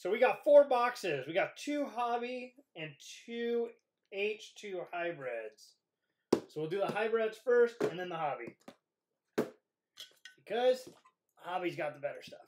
So we got four boxes. We got two hobby and two H2 hybrids. So we'll do the hybrids first and then the hobby. Because hobby's got the better stuff.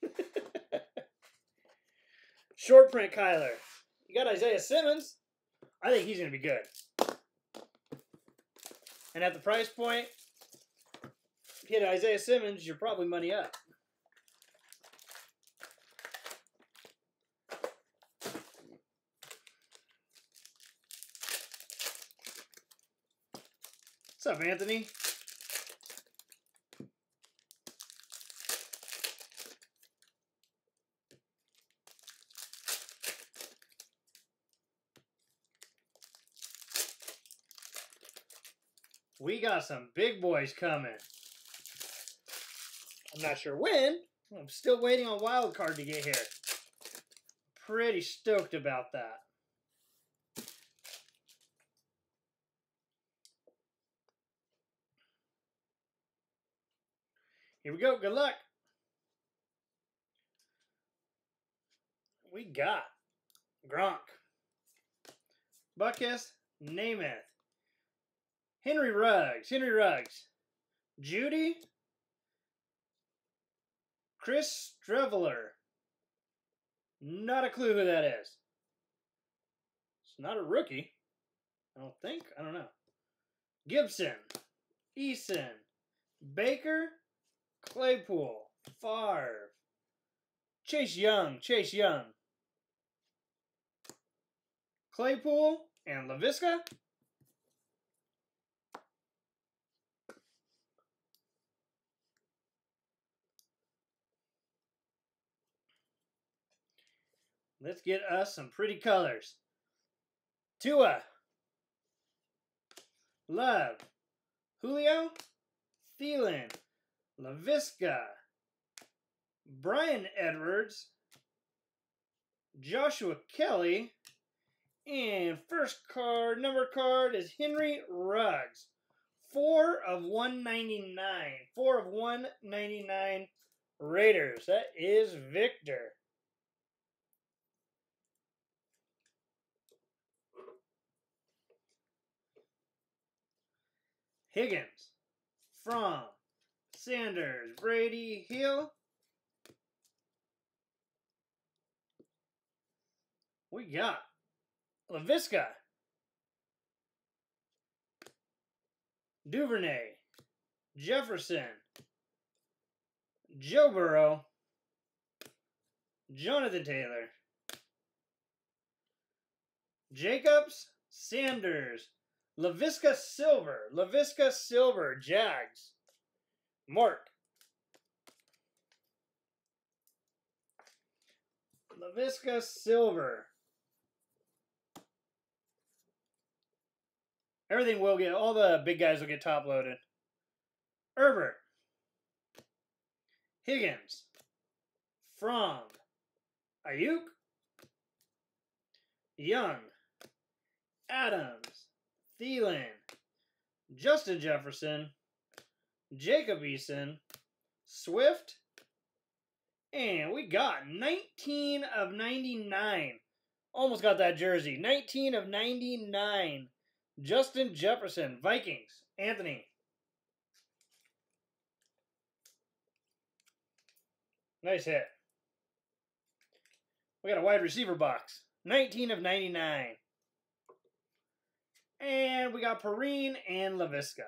Short print Kyler. You got Isaiah Simmons. I think he's going to be good. And at the price point, hit Isaiah Simmons, you're probably money up. What's up, Anthony? We got some big boys coming. I'm not sure when. I'm still waiting on wild card to get here. Pretty stoked about that. Here we go. Good luck. We got Gronk, Butkus, Namath, Henry Ruggs, Henry Ruggs, Jeudy, Chris Streveler. Not a clue who that is. It's not a rookie. I don't think. I don't know. Gibson, Eason, Baker, Claypool, Favre, Chase Young, Chase Young, Claypool, and LaVisca. Let's get us some pretty colors. Tua, Love, Julio, Thielen, LaVisca, Bryan Edwards, Joshua Kelly. and first card, number card is Henry Ruggs. Four of 199. Four of 199 Raiders. That is Victor. Higgins, Fromm, Sanders, Brady, Hill. We got LaVisca, Duvernay, Jefferson, Joe Burrow, Jonathan Taylor, Jacobs, Sanders, LaVisca Silver, LaVisca Silver, Jags, Mark, LaVisca Silver. Everything will get, all the big guys will get top loaded. Herbert. Higgins. Fromm. Aiyuk. Young. Adams. Thielen. Justin Jefferson. Jacob Eason. Swift. And we got 19 of 99. Almost got that jersey. 19 of 99. Justin Jefferson, Vikings. Anthony. Nice hit. We got a wide receiver box. 19 of 99. And we got Perine and LaVisca.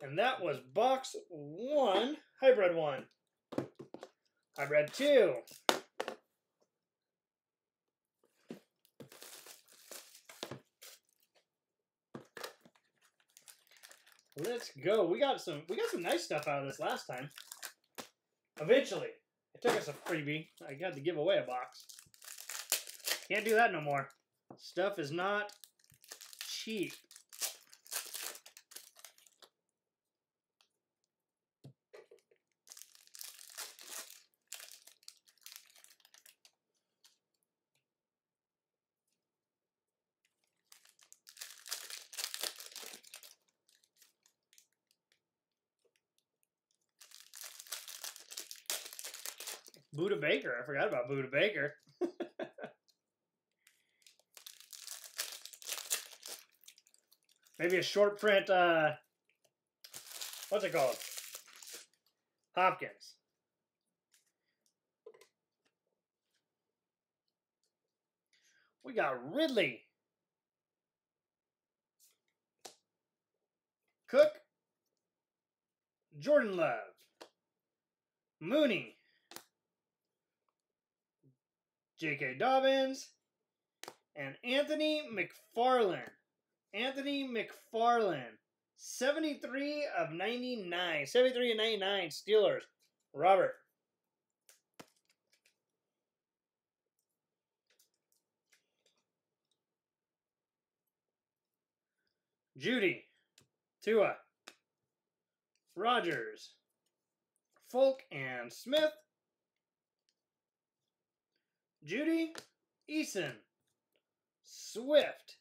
And that was box one, hybrid one. Hybrid two. Let's go. We got some we got some nice stuff out of this last time. Eventually. It took us a freebie. I got to give away a box. Can't do that no more. Stuff is not cheap. Budda Baker. I forgot about Budda Baker. Maybe a short print, uh, what's it called? Hopkins. We got Ridley. Cook. Jordan Love. Mooney. J.K. Dobbins. And Anthony McFarland. Anthony McFarland. 73 of 99. 73 of 99 Steelers. Robert. Jeudy. Tua. Rogers. Folk and Smith. Jeudy. Eason. Swift.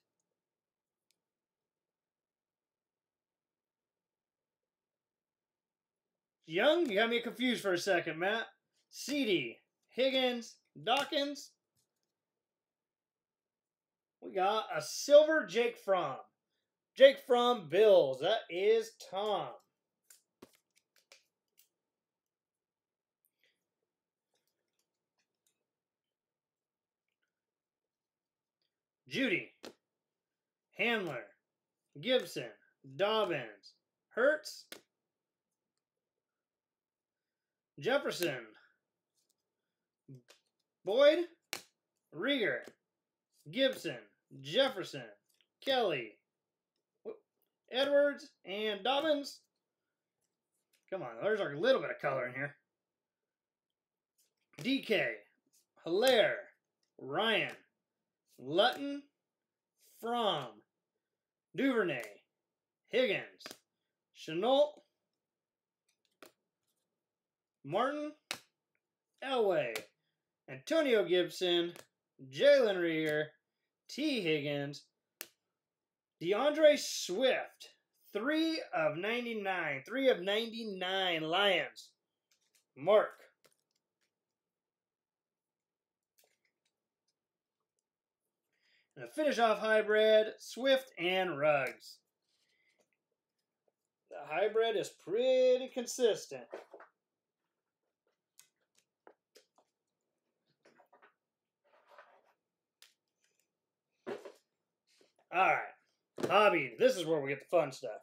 Young, you got me confused for a second, Matt. CD, Higgins, Dawkins. We got a silver Jake Fromm. Jake Fromm Bills. That is Jeudy, Hamler, Gibson, Dobbins, Hurts, Jefferson, Boyd, Reagor, Gibson, Jefferson, Kelly, Edwards, and Dobbins. Come on, there's a little bit of color in here. DK, Hilaire, Ryan, Lutton, Fromm, Duvernay, Higgins, Chenault, Martin, Elway, Antonio Gibson, Jalen Reagor, T. Higgins, DeAndre Swift, 3 of 99. 3 of 99 Lions. Mark. And a finish off hybrid, Swift and Ruggs. The hybrid is pretty consistent. All right. Hobby. This is where we get the fun stuff.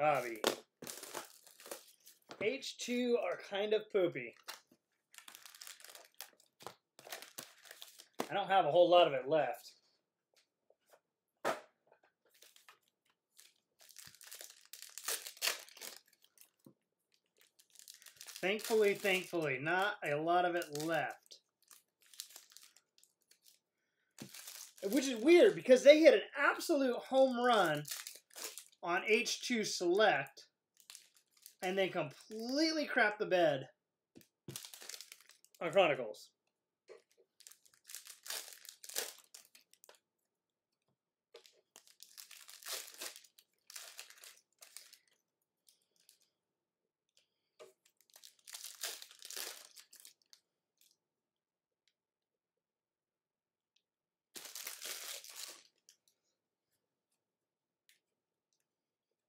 Hobby. H2 are kind of poopy. I don't have a whole lot of it left. Thankfully, thankfully, not a lot of it left. Which is weird because they hit an absolute home run on H2 Select and then completely crap the bed on Chronicles.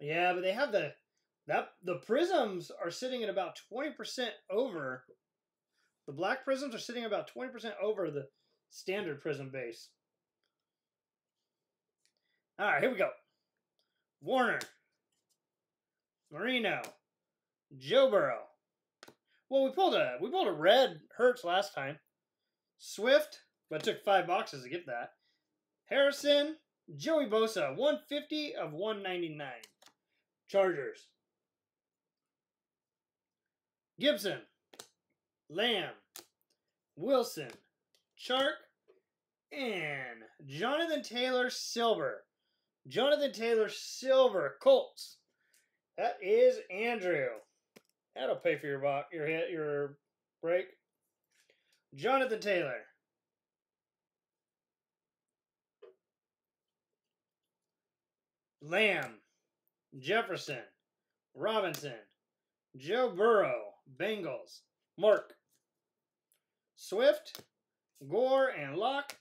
Yeah, but they have the that the prisms are sitting at about twenty percent over. The black prisms are sitting about twenty percent over the standard prism base. All right, here we go. Warner, Marino, Joe Burrow. Well, we pulled a we pulled a red Hurts last time. Swift, but took five boxes to get that. Harrison, Joey Bosa, 150 of 199. Chargers. Gibson, Lamb, Wilson, Chark, and Jonathan Taylor Silver. Jonathan Taylor Silver, Colts. That is Andrew. That'll pay for your box, your hit, your break. Jonathan Taylor. Lamb. Jefferson, Robinson, Joe Burrow, Bengals, Mark, Swift, Gore, and Lock.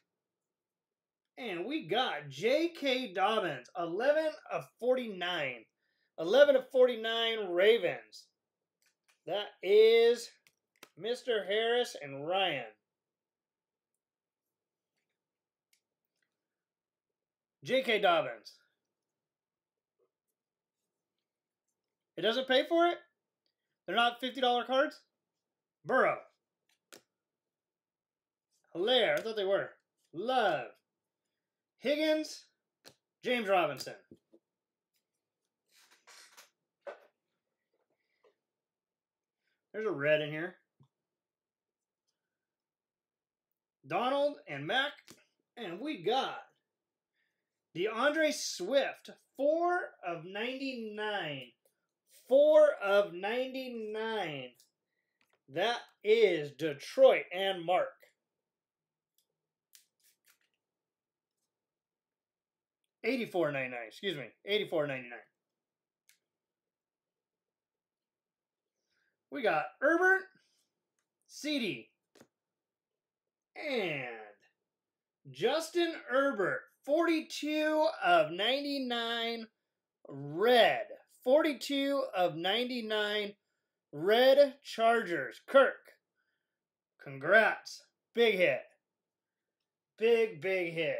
And we got J.K. Dobbins, 11 of 49. 11 of 49 Ravens. That is Mr. Harris and Ryan. J.K. Dobbins. It doesn't pay for it? They're not $50 cards? Burrow. Hilaire. I thought they were. Love. Higgins. James Robinson. There's a red in here. Donald and Mac. And we got DeAndre Swift, 4 of 99. 4 of 99. That is Detroit and Mark. Eighty-four ninety-nine. Excuse me, eighty-four ninety-nine. We got Herbert, CD, and Justin Herbert, 42 of 99 red. 42 of 99 red Chargers. Kirk, congrats. Big hit. Big, big hit.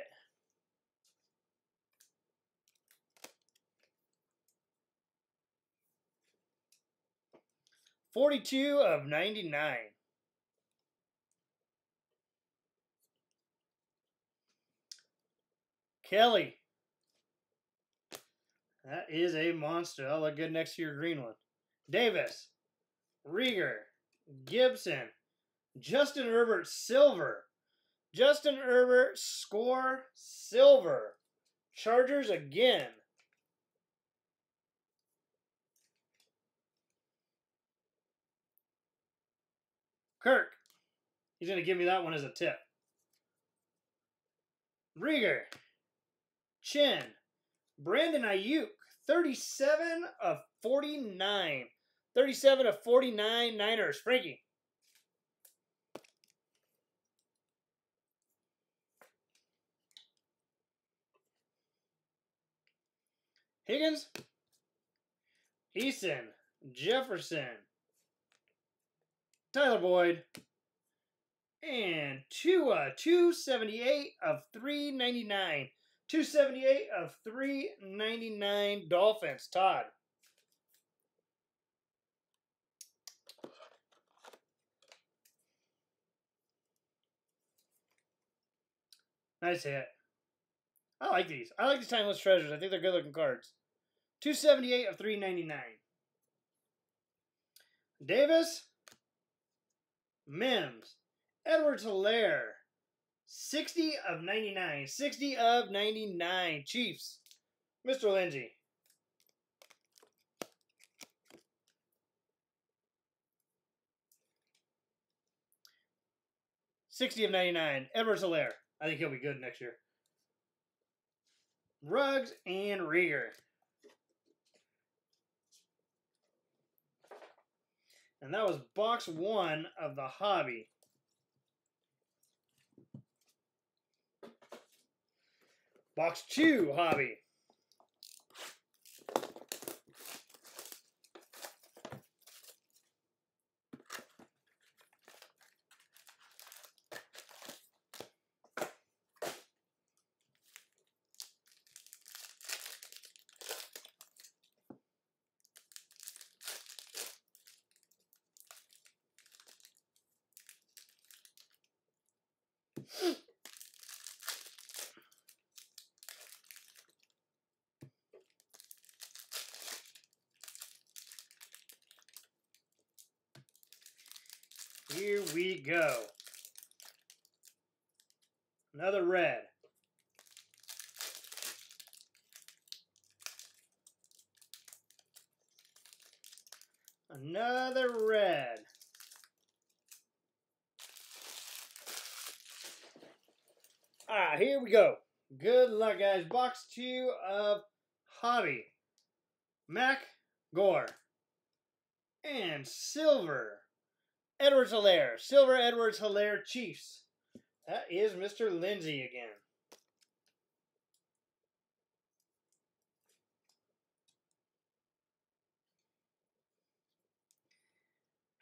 Forty-two of ninety-nine. Kelly. That is a monster. That'll look good next to your green one. Davis. Reagor. Gibson. Justin Herbert, silver. Justin Herbert, score, silver. Chargers again. Kirk. He's going to give me that one as a tip. Reagor. Chinn. Brandon Aiyuk, 37 of 49. 37 of 49 Niners. Frankie. Higgins. Eason. Jefferson. Tyler Boyd. And Tua, 278 of 399. 278 of 399 Dolphins. Todd. Nice hit. I like these. I like these timeless treasures. I think they're good looking cards. 278 of 399. Davis. Mims. Edwards Hilaire. 60 of 99. 60 of 99. Chiefs. Mr. Lindsay. Sixty of ninety nine. Edwards Hilaire. I think he'll be good next year. Ruggs and Reagor. And that was box one of the hobby. Box two, hobby. Here we go. Another red. Another red. Ah, here we go. Good luck, guys. Box two of Hobby. Mac Gore. And Silver. Edwards Hilaire. Silver Edwards Hilaire Chiefs. That is Mr. Lindsay again.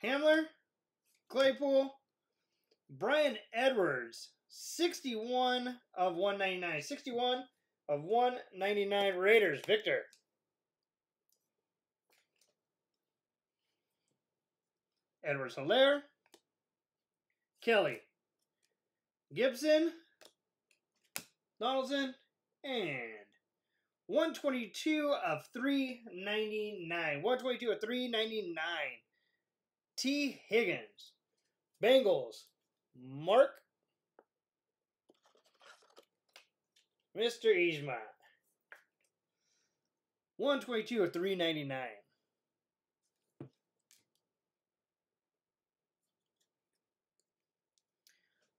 Hamler, Claypool, Bryan Edwards, 61 of 199. 61 of 199 Raiders. Victor. Edwards Hilaire, Kelly, Gibson, Donaldson, and 122 of 399. 122 of 399. T. Higgins. Bengals. Mark. Mr. Isma. 122 of 399.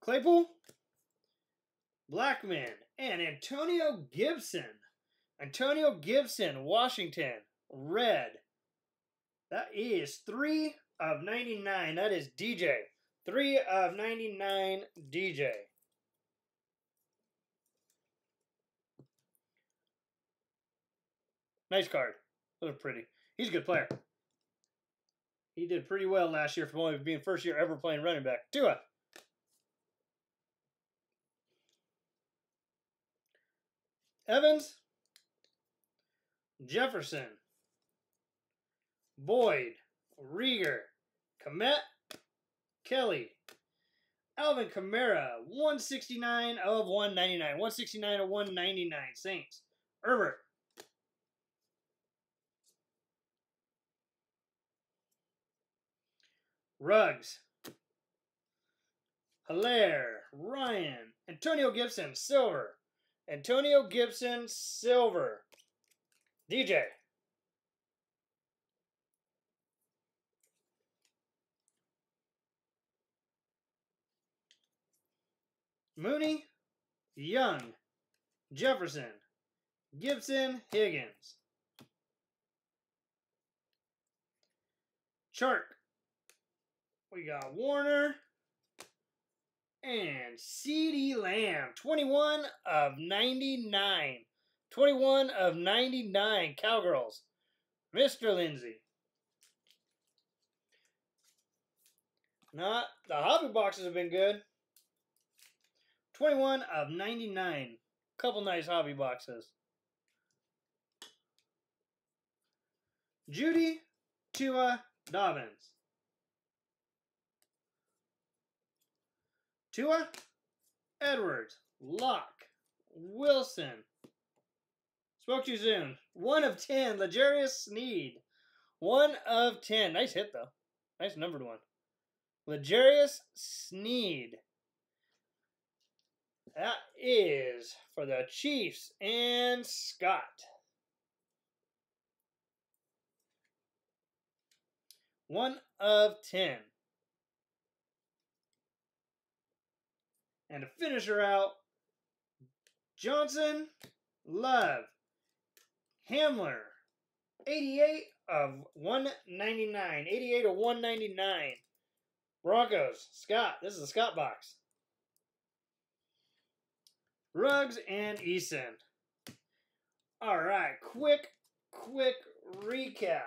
Claypool, Blackman, and Antonio Gibson. Antonio Gibson, Washington, red. That is 3 of 99. That is DJ. 3 of 99 DJ. Nice card. Those are pretty. He's a good player. He did pretty well last year for only being first year ever playing running back. Tua. Evans, Jefferson, Boyd, Reagor, Kmet, Kelly, Alvin Kamara, 169 of 199. 169 of 199. Saints. Herbert. Ruggs. Hilaire. Ryan. Antonio Gibson. Silver. Antonio Gibson, silver. DJ. Mooney, Young, Jefferson, Gibson, Higgins. Chark. We got Warner, and CD Lamb, 21 of 99. 21 of 99 Cowgirls. Mr. Lindsay. Not the hobby boxes have been good. 21 of 99. Couple nice hobby boxes. Jeudy Tua Dobbins. Tua, Edwards, Lock, Wilson. Spoke too soon. One of ten. L'Jarius Sneed. One of ten. Nice hit though. Nice numbered one. L'Jarius Sneed. That is for the Chiefs and Scott. One of ten. And to finish her out, Johnson, Love, Hamler, 88 of 199. 88 of 199. Broncos, Scott. This is a Scott box. Ruggs and Eason. All right, quick, quick recap.